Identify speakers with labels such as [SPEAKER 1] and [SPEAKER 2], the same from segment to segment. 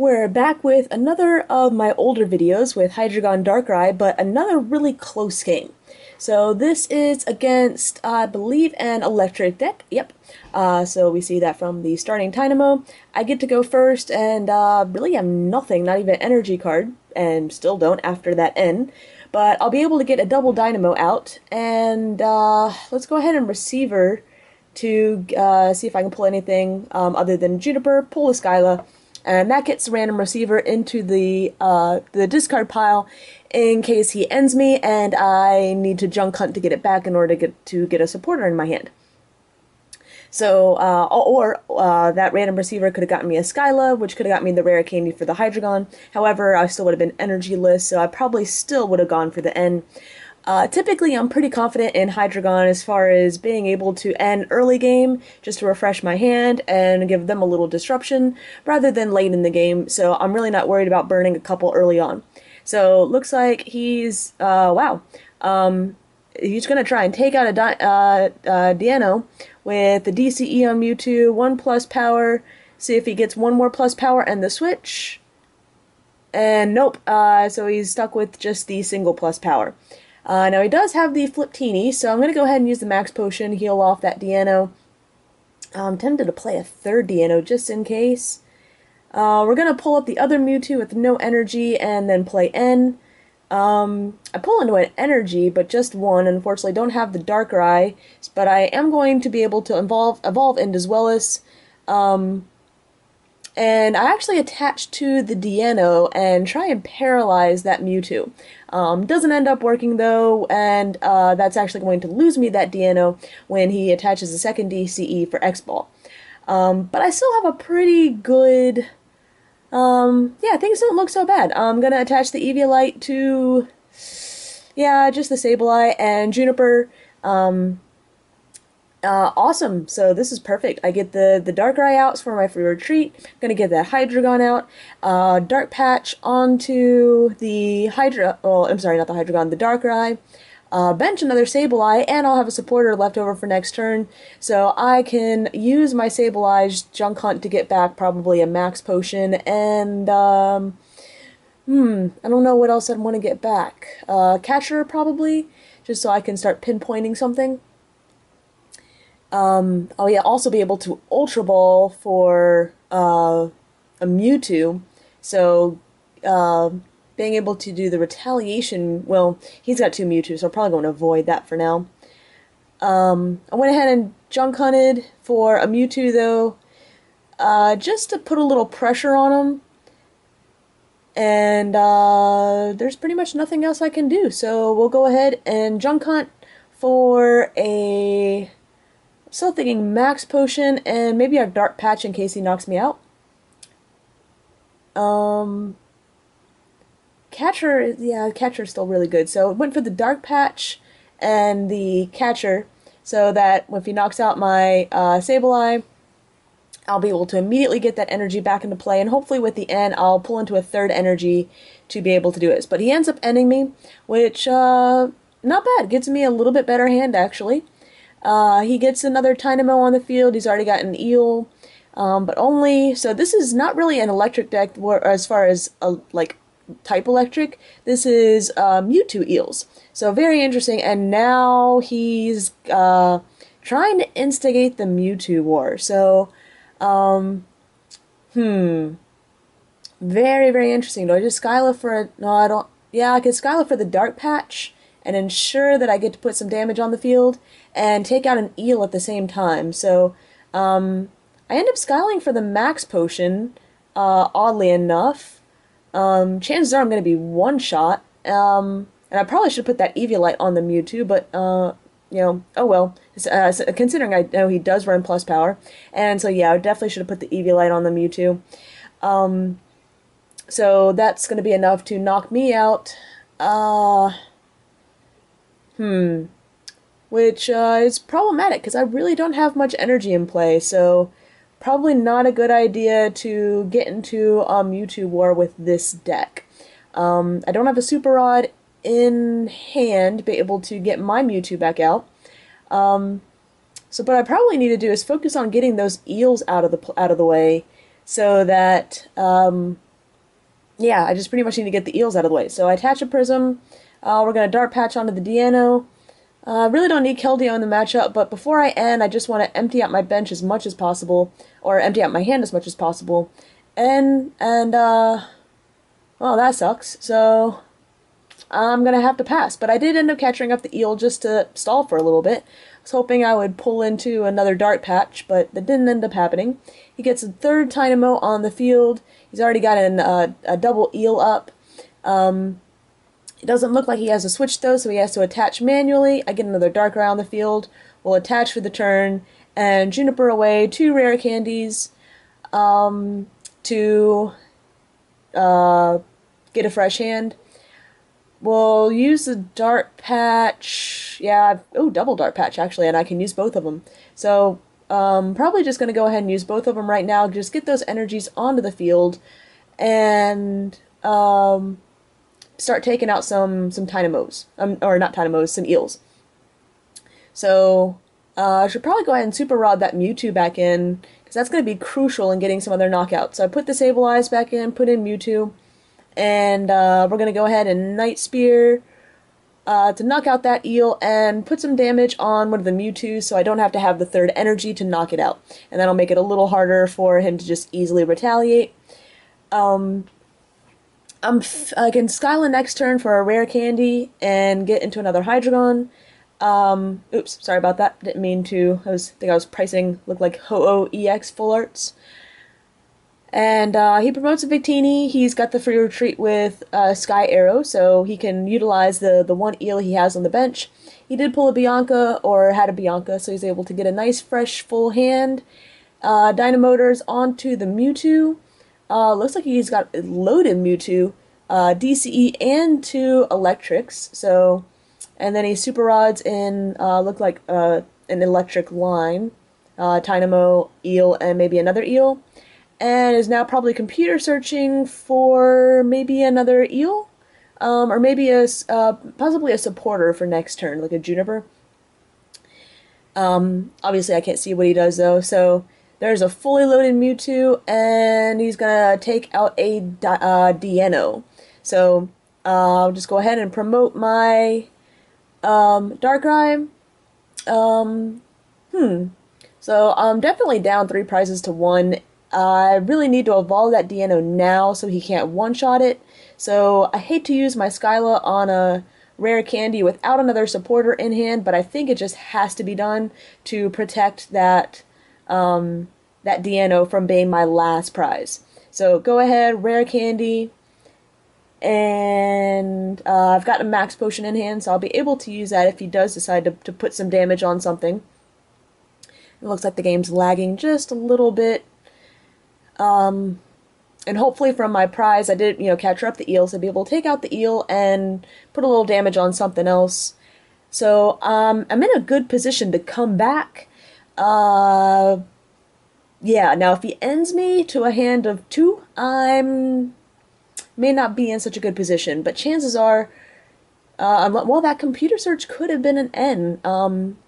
[SPEAKER 1] We're back with another of my older videos with Hydreigon Darkrai, but another really close game. So this is against, I believe, an electric deck. Yep. Uh, so we see that from the starting Tynamo. I get to go first, and uh, really am nothing, not even energy card, and still don't after that N. But I'll be able to get a double Dynamo out, and uh, let's go ahead and Receiver to uh, see if I can pull anything um, other than Juniper, pull a Skyla, and that gets the random receiver into the uh, the discard pile in case he ends me and I need to junk hunt to get it back in order to get to get a supporter in my hand. So, uh, or uh, that random receiver could have gotten me a Skyla, which could have got me the rare candy for the Hydreigon. However, I still would have been energyless, so I probably still would have gone for the N. Uh, typically, I'm pretty confident in Hydreigon as far as being able to end early game just to refresh my hand and give them a little disruption rather than late in the game, so I'm really not worried about burning a couple early on. So, looks like he's, uh, wow, um, he's going to try and take out a Di- uh, uh, with the DCE on Mewtwo, 1 plus power, see if he gets one more plus power and the switch. And nope, uh, so he's stuck with just the single plus power. Uh, now he does have the Fliptini, so I'm going to go ahead and use the Max Potion, heal off that Deino. I'm tempted to play a third Deino just in case. Uh, we're going to pull up the other Mewtwo with no energy and then play N. Um, I pull into an energy, but just one. Unfortunately, don't have the Darkrai, but I am going to be able to evolve, evolve into Zweilous. Um, and I actually attach to the Deino and try and paralyze that Mewtwo. Um, doesn't end up working though, and uh, that's actually going to lose me that Deino when he attaches a second DCE for X-Ball. Um, but I still have a pretty good. Um, yeah, things don't look so bad. I'm gonna attach the Eviolite to. Yeah, just the Sableye and Juniper. Um, uh, awesome. So this is perfect. I get the, the Darkrai out for my free retreat. I'm going to get that Hydreigon out. Uh, Dark Patch onto the Hydra... Oh, I'm sorry, not the Hydreigon, the Darkrai. Uh, bench another Sableye, and I'll have a supporter left over for next turn. So I can use my Sableye's Junk Hunt to get back probably a Max Potion, and, um... Hmm, I don't know what else I'd want to get back. Uh, Catcher, probably, just so I can start pinpointing something. Um, oh yeah, also be able to Ultra Ball for uh, a Mewtwo. So uh, being able to do the retaliation, well, he's got two Mewtwo, so I'm probably going to avoid that for now. Um, I went ahead and junk hunted for a Mewtwo though, uh, just to put a little pressure on him. And uh, there's pretty much nothing else I can do, so we'll go ahead and junk hunt for a Still thinking max potion and maybe a dark patch in case he knocks me out. Um, catcher, yeah, catcher's still really good. So went for the dark patch and the catcher so that if he knocks out my uh, Sableye, I'll be able to immediately get that energy back into play, and hopefully with the N, I'll pull into a third energy to be able to do this. But he ends up ending me, which, uh, not bad. Gives me a little bit better hand, actually. Uh, he gets another Tynamo on the field. He's already got an eel, um, but only so. This is not really an electric deck as far as a, like type electric. This is uh, Mewtwo eels. So very interesting. And now he's uh, trying to instigate the Mewtwo war. So, um, hmm, very very interesting. Do I just Skyla for a? No, I don't. Yeah, I could Skyla for the Dark Patch and ensure that I get to put some damage on the field and take out an eel at the same time. So um, I end up skyling for the max potion, uh, oddly enough. Um, chances are I'm going to be one shot. Um, and I probably should put that Eviolite on the Mewtwo, but, uh, you know, oh well. Uh, considering I know he does run plus power. And so, yeah, I definitely should have put the Eviolite on the Mewtwo. Um, so that's going to be enough to knock me out. Uh, hmm which uh, is problematic because I really don't have much energy in play, so probably not a good idea to get into a Mewtwo war with this deck. Um, I don't have a Super Rod in hand to be able to get my Mewtwo back out. Um, so what I probably need to do is focus on getting those eels out of the out of the way, so that um, yeah, I just pretty much need to get the eels out of the way. So I attach a prism. Uh, we're going to dark patch onto the Deino. I uh, really don't need Keldeo in the matchup, but before I end, I just want to empty out my bench as much as possible, or empty out my hand as much as possible. And, and, uh, well, that sucks. So, I'm gonna have to pass. But I did end up catching up the eel just to stall for a little bit. I was hoping I would pull into another dark patch, but that didn't end up happening. He gets a third Tynamo on the field. He's already got an, uh, a double eel up. Um, it doesn't look like he has a switch though, so he has to attach manually. I get another Darkrai on the field. We'll attach for the turn, and Juniper away two rare candies um, to uh, get a fresh hand. We'll use the dark patch. Yeah, oh, double dark patch actually, and I can use both of them. So, um, probably just going to go ahead and use both of them right now. Just get those energies onto the field, and um, start taking out some some Tynamos, um, or not Tynamos, some eels. So, uh, I should probably go ahead and super rod that Mewtwo back in because that's going to be crucial in getting some other knockouts. So I put the Sableye back in, put in Mewtwo. And uh, we're going to go ahead and Night Spear uh, to knock out that eel and put some damage on one of the Mewtwo so I don't have to have the third energy to knock it out. And that'll make it a little harder for him to just easily retaliate. Um, I'm f- I can Skyla next turn for a rare candy and get into another Hydreigon. Um, oops, sorry about that. Didn't mean to. I was think I was pricing looked like Ho-Oh EX full arts. And uh, he promotes a Victini. He's got the free retreat with uh, Sky Arrow, so he can utilize the, the one eel he has on the bench. He did pull a Bianca, or had a Bianca, so he's able to get a nice, fresh, full hand. Uh, Dynamotors onto the Mewtwo. Uh, looks like he's got loaded Mewtwo, uh, DCE, and two Electrics. So, and then he Super Rods in uh, look like uh, an electric line, uh, Tynamo, Eel, and maybe another Eel and is now probably computer searching for maybe another eel, um, or maybe a uh, possibly a supporter for next turn, like a juniper. Um, obviously, I can't see what he does though. So there's a fully loaded Mewtwo, and he's gonna take out a uh. So uh, I'll just go ahead and promote my um, Darkrai. Um, hmm. So I'm definitely down three prizes to one I really need to evolve that Deino now so he can't one-shot it. So I hate to use my Skyla on a rare candy without another supporter in hand, but I think it just has to be done to protect that um, that Deino from being my last prize. So go ahead, rare candy, and uh, I've got a max potion in hand, so I'll be able to use that if he does decide to, to put some damage on something. It looks like the game's lagging just a little bit. Um, and hopefully from my prize, I did, you know, capture up the eels. I'd be able to take out the eel and put a little damage on something else. So um, I'm in a good position to come back. Uh, yeah, now if he ends me to a hand of two, I'm may not be in such a good position. But chances are, uh, well, that computer search could have been an N. Um,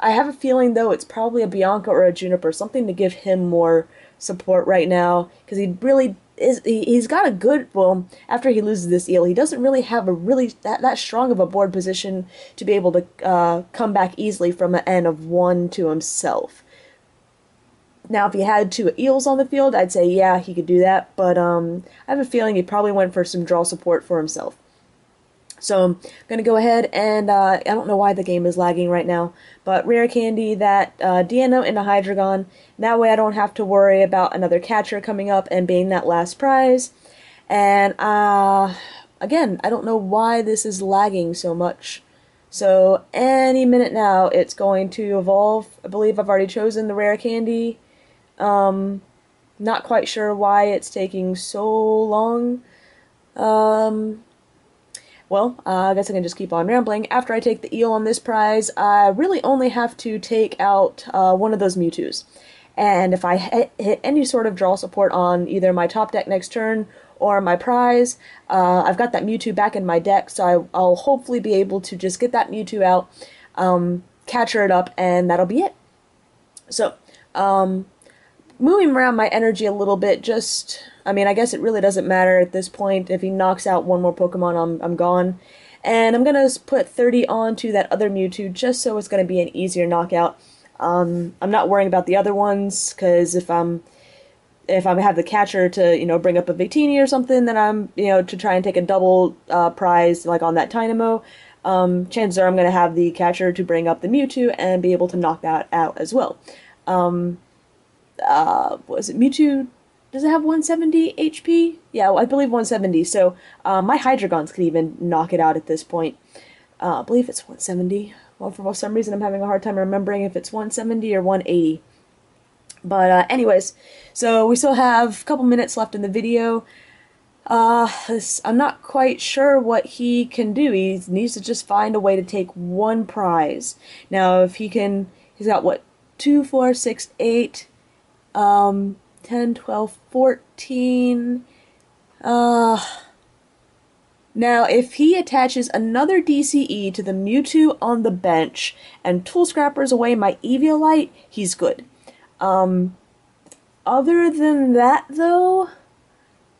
[SPEAKER 1] I have a feeling though it's probably a Bianca or a Juniper, something to give him more support right now because he really is he, he's got a good well after he loses this eel he doesn't really have a really that, that strong of a board position to be able to uh, come back easily from an n of one to himself. Now if he had two eels on the field i'd say yeah he could do that but um, i have a feeling he probably went for some draw support for himself so I'm going to go ahead and uh, I don't know why the game is lagging right now, but rare candy that uh, Deino into Hydreigon. That way I don't have to worry about another catcher coming up and being that last prize. And uh, again, I don't know why this is lagging so much. So any minute now it's going to evolve. I believe I've already chosen the rare candy. Um, not quite sure why it's taking so long. Um, well, uh, I guess I can just keep on rambling. After I take the eel on this prize, I really only have to take out uh, one of those Mewtwo's. And if I hit, any sort of draw support on either my top deck next turn or my prize, uh, I've got that Mewtwo back in my deck, so I, will hopefully be able to just get that Mewtwo out, um, capture it up, and that'll be it. So, um, moving around my energy a little bit. Just, I mean, I guess it really doesn't matter at this point. If he knocks out one more Pokemon, I'm I'm gone. And I'm gonna put 30 onto that other Mewtwo just so it's gonna be an easier knockout. Um, I'm not worrying about the other ones because if I'm if I have the catcher to you know bring up a Victini or something, then I'm you know to try and take a double uh, prize like on that Tynamo. Um, chances are I'm going to have the catcher to bring up the Mewtwo and be able to knock that out as well. Um, uh, was it Mewtwo? Does it have 170 HP? Yeah, I believe 170. So uh, my Hydreigons could even knock it out at this point. Uh, I believe it's 170. Well, for some reason I'm having a hard time remembering if it's 170 or 180. But uh, anyways, so we still have a couple minutes left in the video. Uh, I'm not quite sure what he can do. He needs to just find a way to take one prize. Now, if he can, he's got what, 2, 4, 6, 8, um, 10, 12, 14. Uh, now, if he attaches another DCE to the Mewtwo on the bench and Tool Scrappers away my Eviolite, he's good. Um, other than that, though,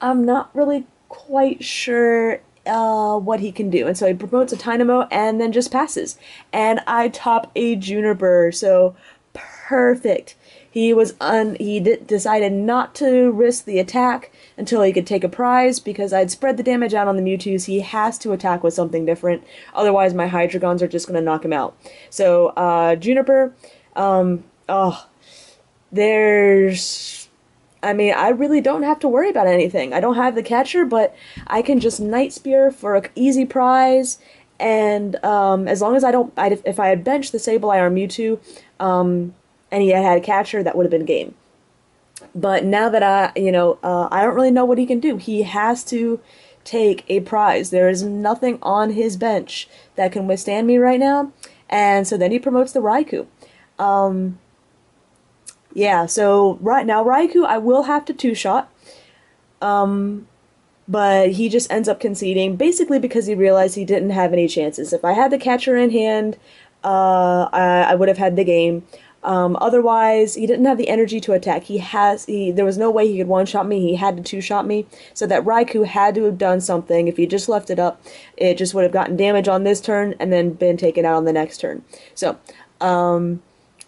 [SPEAKER 1] I'm not really quite sure uh, what he can do. And so he promotes a Tynamo and then just passes. And I top a Juniper, so perfect. He was un he decided not to risk the attack until he could take a prize because I'd spread the damage out on the Mewtwo's. He has to attack with something different, otherwise my Hydreigons are just going to knock him out. So uh, Juniper, um, oh, there's I mean, I really don't have to worry about anything. I don't have the catcher, but I can just Night Spear for an easy prize. And um, as long as I don't, I'd, if I had benched the Sableye or Mewtwo, um, and he had had a catcher, that would have been game. But now that I, you know, uh, I don't really know what he can do. He has to take a prize. There is nothing on his bench that can withstand me right now. And so then he promotes the Raikou. Um, yeah, so right now Raikou I will have to two shot. Um, but he just ends up conceding basically because he realized he didn't have any chances. If I had the catcher in hand, uh, I, I would have had the game. Um, otherwise, he didn't have the energy to attack. He has he there was no way he could one shot me. He had to two shot me. So that Raikou had to have done something. If he just left it up, it just would have gotten damage on this turn and then been taken out on the next turn. So, um,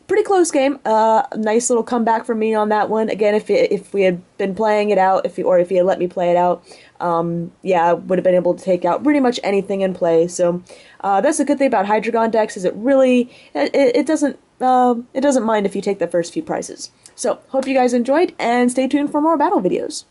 [SPEAKER 1] pretty close game. Uh, nice little comeback for me on that one. Again, if it, if we had been playing it out, if he, or if he had let me play it out, um, yeah, I would have been able to take out pretty much anything in play. So uh, that's the good thing about Hydreigon decks is it really it, it doesn't uh, it doesn't mind if you take the first few prizes. So hope you guys enjoyed and stay tuned for more battle videos.